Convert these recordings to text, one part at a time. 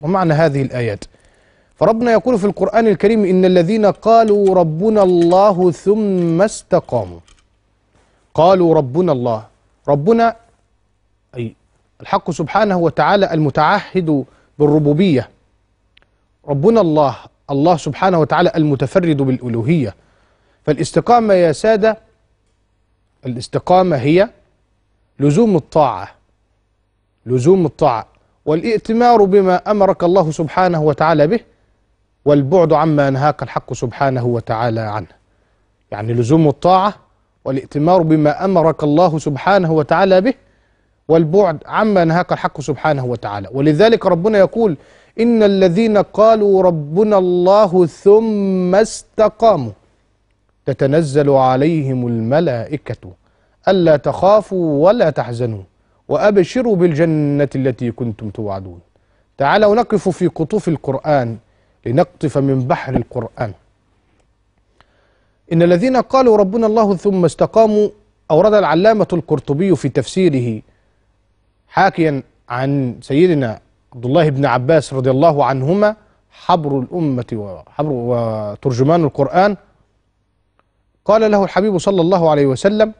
ومعنى هذه الآيات. فربنا يقول في القرآن الكريم إن الذين قالوا ربنا الله ثم استقاموا. قالوا ربنا الله. ربنا أي الحق سبحانه وتعالى المتعهد بالربوبية. ربنا الله الله سبحانه وتعالى المتفرد بالألوهية. فالاستقامة يا سادة الاستقامة هي لزوم الطاعة. لزوم الطاعة. والإئتمار بما أمرك الله سبحانه وتعالى به والبعد عما نهاك الحق سبحانه وتعالى عنه. يعني لزوم الطاعة والإئتمار بما أمرك الله سبحانه وتعالى به والبعد عما نهاك الحق سبحانه وتعالى. ولذلك ربنا يقول إن الذين قالوا ربنا الله ثم استقاموا تتنزل عليهم الملائكة ألا تخافوا ولا تحزنوا. وأبشروا بالجنة التي كنتم توعدون. تعالوا نقف في قطوف القرآن لنقطف من بحر القرآن. إن الذين قالوا ربنا الله ثم استقاموا أورد العلامة القرطبي في تفسيره حاكيا عن سيدنا عبد الله بن عباس رضي الله عنهما حبر الأمة وحبر وترجمان القرآن. قال له الحبيب صلى الله عليه وسلم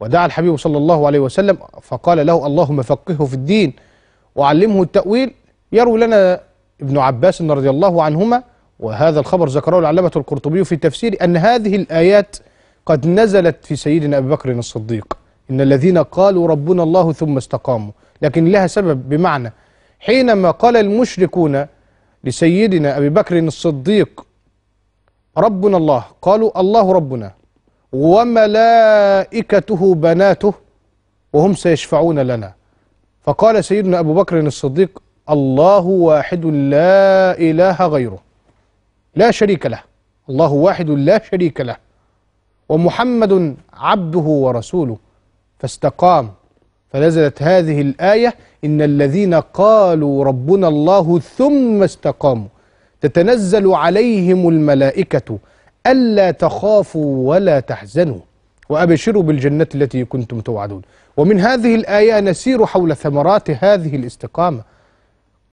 ودعا الحبيب صلى الله عليه وسلم فقال له اللهم فقهه في الدين وعلمه التأويل. يروي لنا ابن عباس رضي الله عنهما وهذا الخبر ذكره العلامة القرطبي في تفسير أن هذه الآيات قد نزلت في سيدنا أبي بكر الصديق. إن الذين قالوا ربنا الله ثم استقاموا لكن لها سبب بمعنى حينما قال المشركون لسيدنا أبي بكر الصديق ربنا الله قالوا الله ربنا وملائكته بناته وهم سيشفعون لنا. فقال سيدنا أبو بكر الصديق الله واحد لا إله غيره لا شريك له. الله واحد لا شريك له ومحمد عبده ورسوله. فاستقام. فنزلت هذه الآية إن الذين قالوا ربنا الله ثم استقاموا تتنزل عليهم الملائكة ألا تخافوا ولا تحزنوا وأبشروا بالجنة التي كنتم توعدون. ومن هذه الآية نسير حول ثمرات هذه الاستقامة.